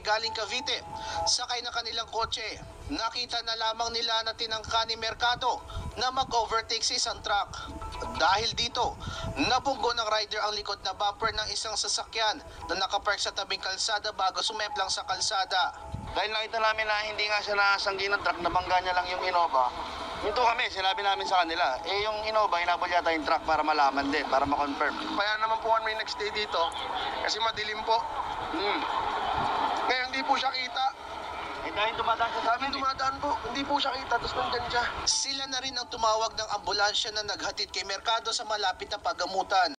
galing Cavite. Sakay na kanilang kotse. Nakita na lamang nila na tinangka ni Mercado na mag-overtake sa isang truck. Dahil dito, nabunggo ng rider ang likod na bumper ng isang sasakyan na nakapark sa tabing kalsada bago sumemplang sa kalsada. Dahil nakita namin na hindi nga siya nasanggi ng truck, nabangga niya lang yung Innova. Minto kami, sinabi namin sa kanila, eh yung Innova, hinabol yata yung truck para malaman din, para ma-confirm. Kaya naman po kami nagstay dito kasi madilim po. Hmm. Po siya kita. Eh dahil dumadaan siya sa amin, eh. dumadaan po, hindi po siya kita, tapos nandyan siya. Sila na rin ang tumawag ng ambulansya na naghatid kay Mercado sa malapit na pagamutan.